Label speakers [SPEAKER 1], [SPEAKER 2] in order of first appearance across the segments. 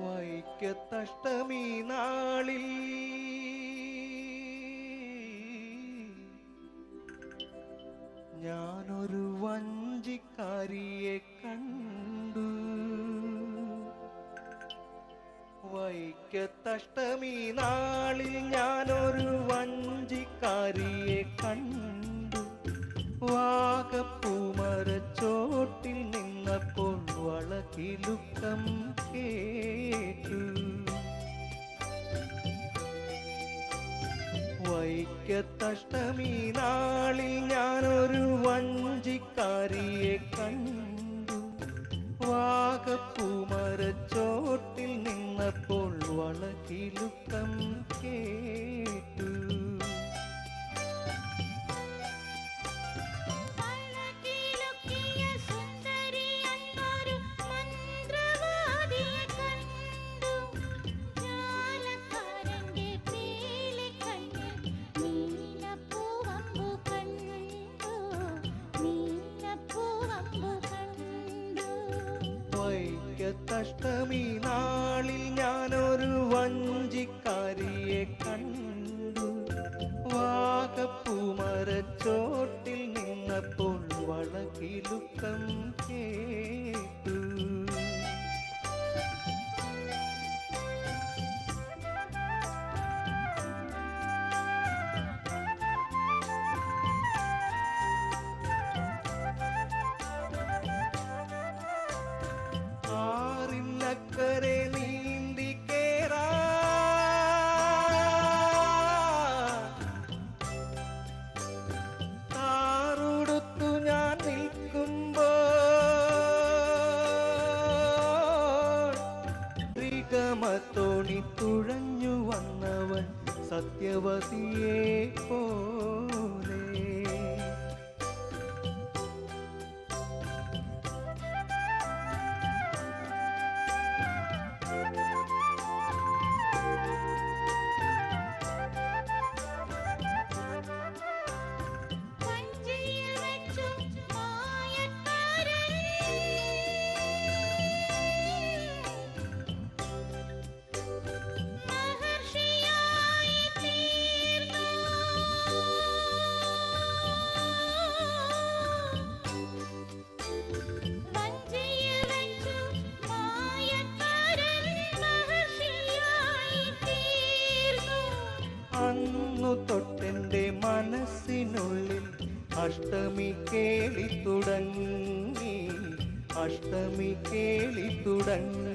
[SPEAKER 1] വൈക്കത്തഷ്ടമി നാളിൽ. ഞാനൊരു വഞ്ചിക്കാരിയെ കണ്ടു. വൈക്കത്തഷ്ടമി നാളിൽ ഞാനൊരു വഞ്ചിക്കാരിയെ വളകിലുക്കം കേട്ടു. വൈക്കത്തഷ്ടമി നാളിൽ ഞാനൊരു വഞ്ചിക്കാരിയെ കണ്ടു. വാഗപ്പൂമരച്ചോട്ടിൽ നിന്നപ്പോൾ വളകിലുക്കം വൈക്കത്തഷ്ടമി നാളിൽ ഞാനൊരു വഞ്ചിക്കാരിയെ കണ്ടു. വാകപ്പൂമരച്ചോട്ടിൽ നിന്നപ്പോൾ വളകിലുക്കം കേട്ടു ത്രികമത്തോണി തുഴഞ്ഞു വന്നവൻ സത്യവതിയെ പോലെ മനസ്സിനുള്ളിൽ അഷ്ടമി കേളി തുടങ്ങി അഷ്ടമി കേളി തുടങ്ങി.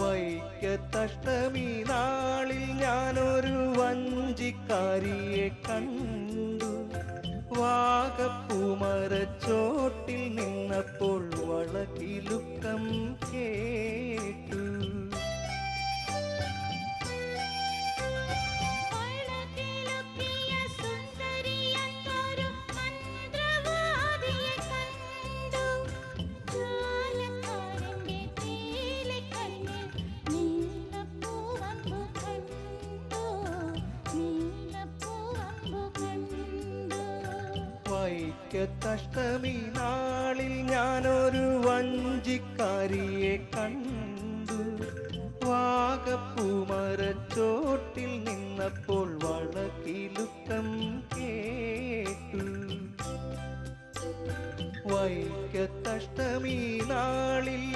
[SPEAKER 1] വൈക്കത്തഷ്ടമി നാളിൽ ഞാനൊരു വഞ്ചിക്കാരിയെ കണ്ടു. വാഗപ്പൂമരച്ചോട്ടിൽ വൈക്കത്തഷ്ടമി നാളിൽ ഞാനൊരു വഞ്ചിക്കാരിയെ കണ്ടു. വാഗപ്പൂമരച്ചോട്ടിൽ നിന്നപ്പോൾ വളക്കിലുക്കം കേട്ടു. വൈക്കത്തഷ്ടമി നാളിൽ